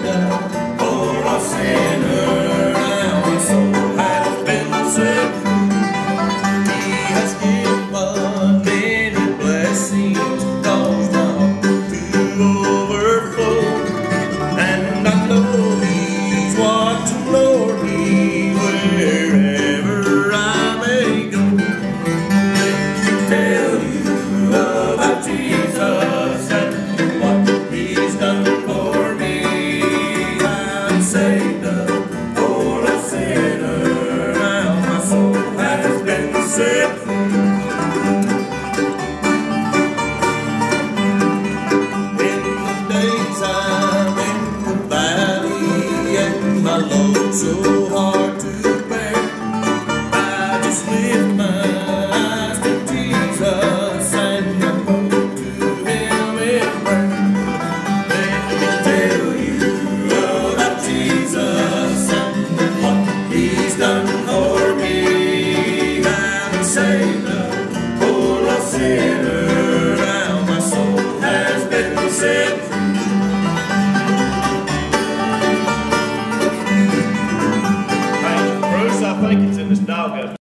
Yeah. Savior, for a sinner, now my soul has been set free. In the valley, and my. For a sinner. Now my soul has been set free. Bruce, I think it's in this dog.